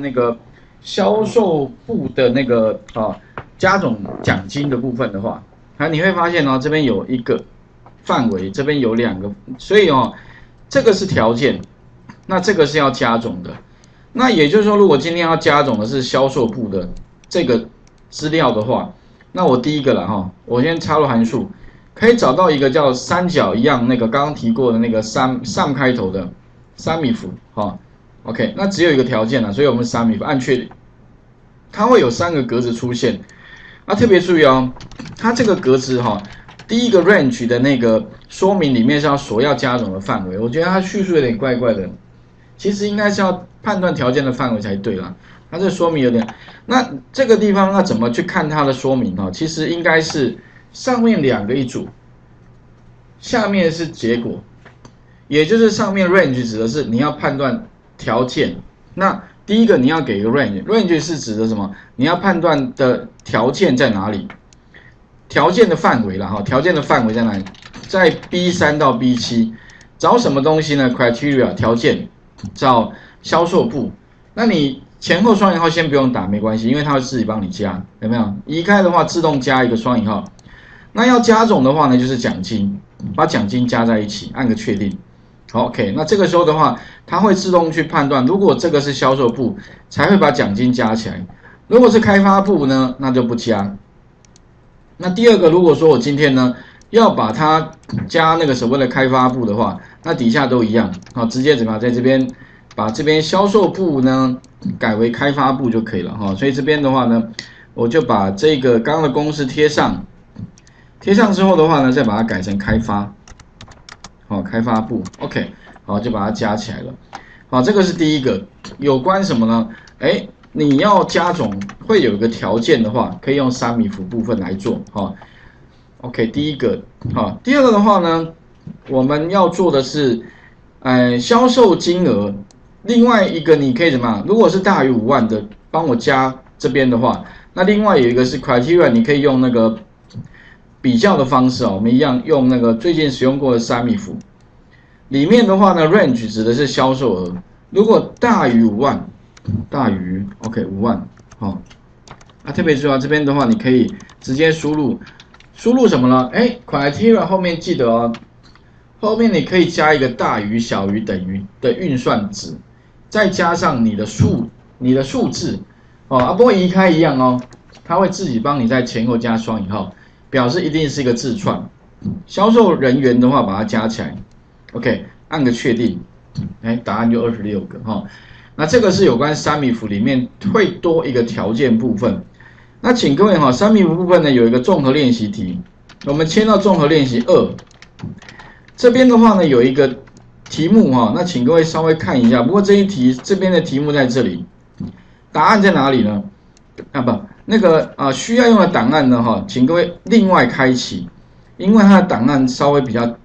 那个销售部的那个啊加总奖金的部分的话，啊你会发现哦，这边有一个范围，这边有两个，所以哦，这个是条件，那这个是要加总的。那也就是说，如果今天要加总的是销售部的这个资料的话，那我第一个了哈，我先插入函数，可以找到一个叫三角一样那个刚刚提过的那个三上开头的三米符哈，OK，那只有一个条件了，所以我们三米符按确定，它会有三个格子出现，那特别注意哦，它这个格子哈，第一个 range 的那个说明里面是要所要加总的范围，我觉得它叙述有点怪怪的，其实应该是要判断条件的范围才对啦。它这说明有点，那这个地方要怎么去看它的说明啊？其实应该是上面两个一组，下面是结果，也就是上面 range 指的是你要判断条件。那第一个你要给一个 range，range 是指的什么？你要判断的条件在哪里？条件的范围了哈，条件的范围在哪里？在 B 三到 B 七，找什么东西呢？criteria 条件，找销售部。那你。前后双引号先不用打，没关系，因为它会自己帮你加，有没有？移开的话自动加一个双引号。那要加总的话呢，就是奖金，把奖金加在一起，按个确定。，OK。那这个时候的话，它会自动去判断，如果这个是销售部，才会把奖金加起来；如果是开发部呢，那就不加。那第二个，如果说我今天呢要把它加那个所谓的开发部的话，那底下都一样，啊，直接怎么样，在这边。把这边销售部呢改为开发部就可以了哈，所以这边的话呢，我就把这个刚刚的公式贴上，贴上之后的话呢，再把它改成开发，好，开发部，OK，好，就把它加起来了，好，这个是第一个，有关什么呢？哎，你要加总会有一个条件的话，可以用三米幅部分来做哈，OK，第一个，好，第二个的话呢，我们要做的是，哎，销售金额。另外一个你可以怎么？如果是大于五万的，帮我加这边的话，那另外有一个是 criteria，你可以用那个比较的方式哦。我们一样用那个最近使用过的三米符，里面的话呢，range 指的是销售额。如果大于五万，大于 OK 五万，好，啊特别重要，这边的话你可以直接输入，输入什么呢？哎，criteria 后面记得哦，后面你可以加一个大于、小于、等于的运算值。再加上你的数，你的数字，哦啊，不会移开一样哦，它会自己帮你在前后加双引号，表示一定是一个自创。销售人员的话，把它加起来，OK，按个确定，哎，答案就二十六个哈。那这个是有关三米符里面会多一个条件部分。那请各位哈，三米符部分呢有一个综合练习题，我们签到综合练习二，这边的话呢有一个。题目哈，那请各位稍微看一下。不过这一题这边的题目在这里，答案在哪里呢？啊不，那个啊需要用的档案呢哈，请各位另外开启，因为它的档案稍微比较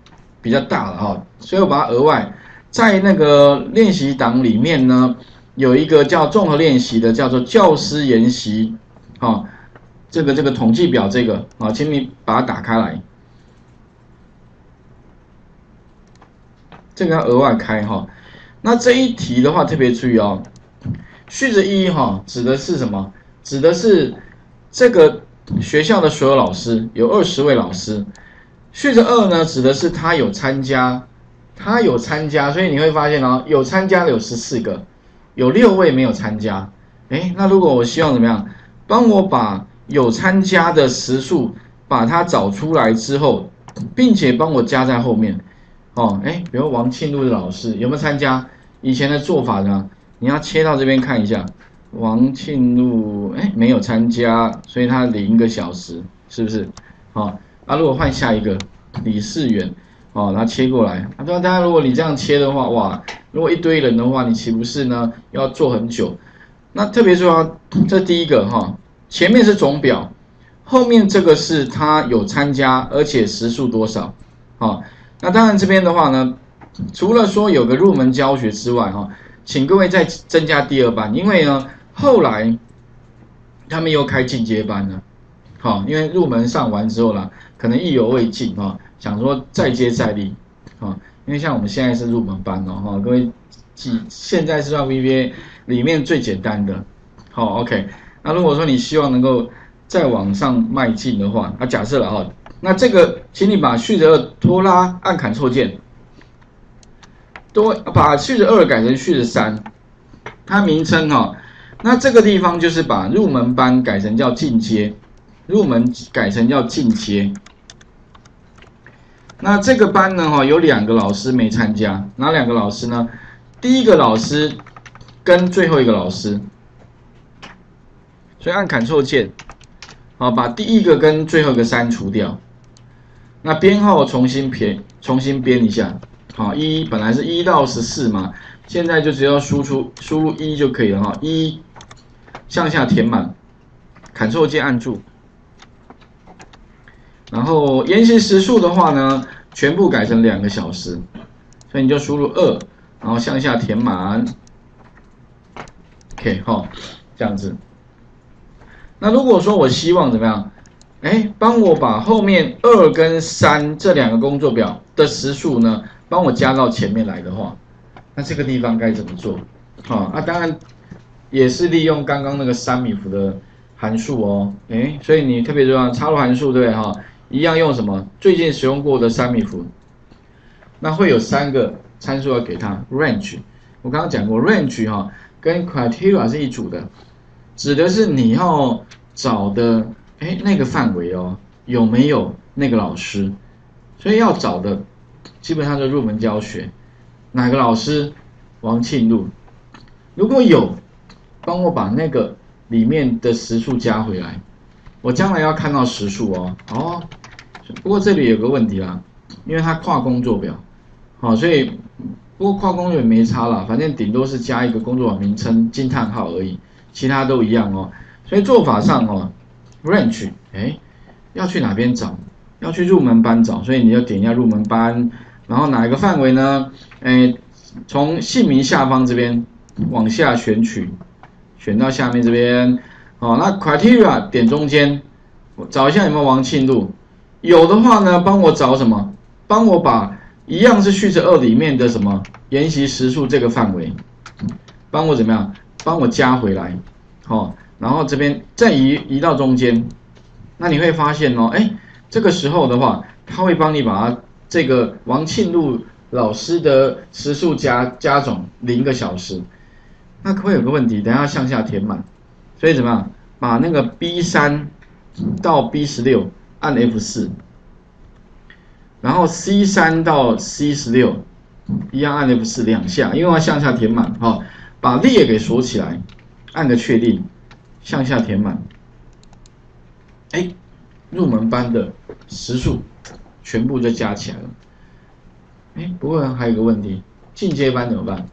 比较大了哈，所以我把它额外在那个练习档里面呢，有一个叫综合练习的，叫做教师研习，哈，这个这个统计表这个啊，请你把它打开来。这个要额外开哈，那这一题的话特别注意哦，序子一哈指的是什么？指的是这个学校的所有老师，有二十位老师。序着二呢指的是他有参加，他有参加，所以你会发现哦，有参加的有十四个，有六位没有参加。哎，那如果我希望怎么样？帮我把有参加的时数把它找出来之后，并且帮我加在后面。哦，哎，比如王庆禄的老师有没有参加？以前的做法呢？你要切到这边看一下，王庆禄，哎，没有参加，所以他零个小时，是不是？哦，那如果换下一个李世远，哦，他切过来，啊，当然，如果你这样切的话，哇，如果一堆人的话，你岂不是呢要做很久？那特别重要，这第一个哈，前面是总表，后面这个是他有参加，而且时数多少？好。那当然，这边的话呢，除了说有个入门教学之外，哈，请各位再增加第二班，因为呢，后来他们又开进阶班了，好，因为入门上完之后啦，可能意犹未尽哈，想说再接再厉，啊，因为像我们现在是入门班哦，哈，各位记，现在是算 VBA，里面最简单的。好，OK。那如果说你希望能够再往上迈进的话，那假设了哈，那这个，请你把序的二拖拉，按 Ctrl 键，多把序的二改成序的三，它名称哈，那这个地方就是把入门班改成叫进阶，入门改成叫进阶。那这个班呢哈，有两个老师没参加，哪两个老师呢？第一个老师跟最后一个老师。所以按 Ctrl 键，好，把第一个跟最后一个删除掉。那编号重新编，重新编一下。好，一本来是一到十四嘛，现在就只要输出输入一就可以了哈。一向下填满，Ctrl 键按住。然后延时时数的话呢，全部改成两个小时，所以你就输入二，然后向下填满。OK，好，这样子。那如果说我希望怎么样？哎，帮我把后面二跟三这两个工作表的时数呢，帮我加到前面来的话，那这个地方该怎么做？好，那当然也是利用刚刚那个三米符的函数哦。哎，所以你特别重要，插入函数对不对？哈，一样用什么？最近使用过的三米符，那会有三个参数要给它，range。我刚刚讲过，range 哈跟 criteria 是一组的。指的是你要找的，哎，那个范围哦，有没有那个老师？所以要找的，基本上就入门教学，哪个老师？王庆禄。如果有，帮我把那个里面的时数加回来，我将来要看到时数哦。哦，不过这里有个问题啦，因为它跨工作表，好，所以不过跨工作也没差啦，反正顶多是加一个工作表名称惊叹号而已。其他都一样哦，所以做法上哦，range，哎，要去哪边找？要去入门班找，所以你要点一下入门班，然后哪一个范围呢？哎，从姓名下方这边往下选取，选到下面这边，好，那 criteria 点中间，我找一下有没有王庆禄，有的话呢，帮我找什么？帮我把一样是序着二里面的什么研习时数这个范围，帮我怎么样？帮我加回来，好，然后这边再移移到中间，那你会发现哦，哎，这个时候的话，他会帮你把它这个王庆禄老师的时数加加总零个小时，那会有个问题，等下向下填满，所以怎么样？把那个 B 三到 B 十六按 F 四，然后 C 三到 C 十六一样按 F 四两下，因为要向下填满，哈。把列给锁起来，按个确定，向下填满。哎，入门班的时数全部就加起来了。哎，不过还有个问题，进阶班怎么办？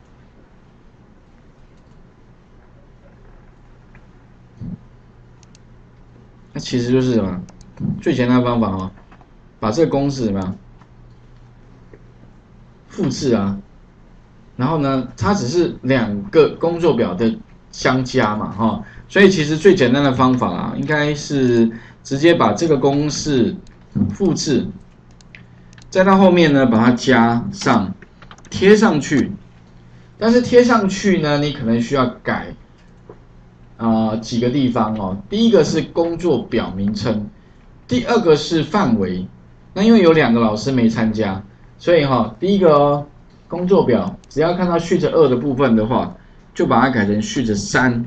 那其实就是什么？最简单的方法哦，把这个公式什么复制啊。然后呢，它只是两个工作表的相加嘛，哈，所以其实最简单的方法啊，应该是直接把这个公式复制，再到后面呢把它加上贴上去，但是贴上去呢，你可能需要改啊几个地方哦。第一个是工作表名称，第二个是范围。那因为有两个老师没参加，所以哈，第一个哦。工作表只要看到序着二的部分的话，就把它改成序着三。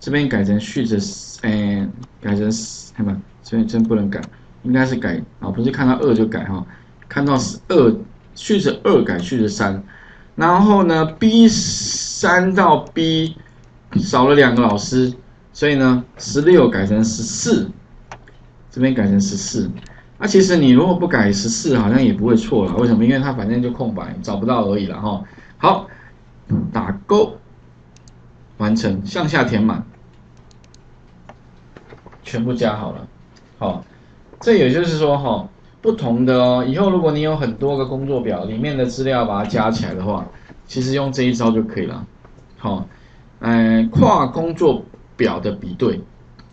这边改成序着，哎，改成看嘛，这边真不能改，应该是改啊，不是看到二就改哈，看到是二序着二改序着三。然后呢，B 三到 B 少了两个老师，所以呢，十六改成十四，这边改成十四。那其实你如果不改十四，好像也不会错了。为什么？因为它反正就空白，找不到而已了哈。好，打勾，完成，向下填满，全部加好了。好，这也就是说哈，不同的哦。以后如果你有很多个工作表，里面的资料把它加起来的话，其实用这一招就可以了。好，嗯，跨工作表的比对，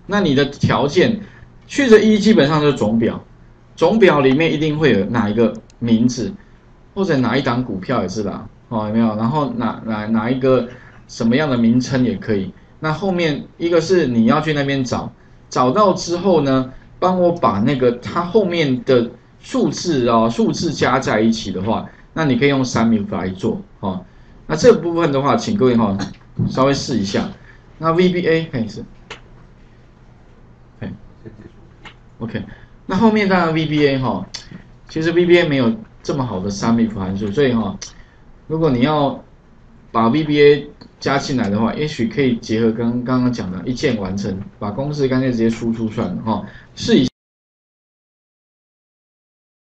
那你的条件，去的一基本上就是总表。总表里面一定会有哪一个名字，或者哪一档股票也是啦，哦有没有？然后哪哪哪一个什么样的名称也可以。那后面一个是你要去那边找，找到之后呢，帮我把那个它后面的数字啊，数字加在一起的话，那你可以用 SUMIF 来做哦。那这部分的话，请各位哈稍微试一下。那 VBA 可以是，哎，OK。那后面当然 VBA 哈，其实 VBA 没有这么好的 SUMIF 函数，所以哈，如果你要把 VBA 加进来的话，也许可以结合跟刚刚讲的一键完成，把公式干脆直接输出算了哈，试一。